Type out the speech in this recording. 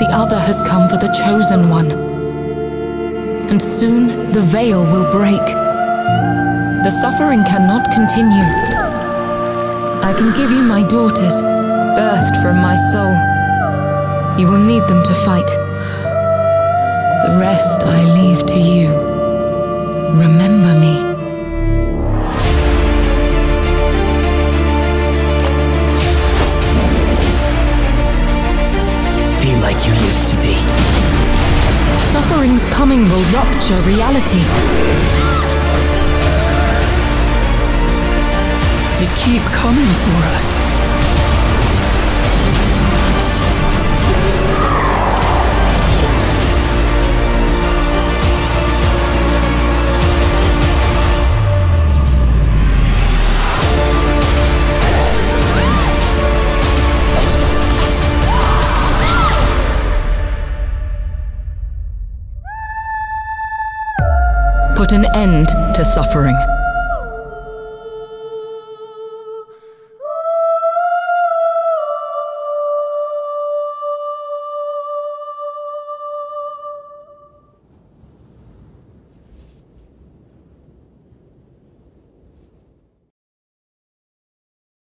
The other has come for the chosen one. And soon the veil will break. The suffering cannot continue. I can give you my daughters, birthed from my soul. You will need them to fight. The rest I leave to you. Used to be. Suffering's coming will rupture reality. They keep coming for us. Put an end to suffering.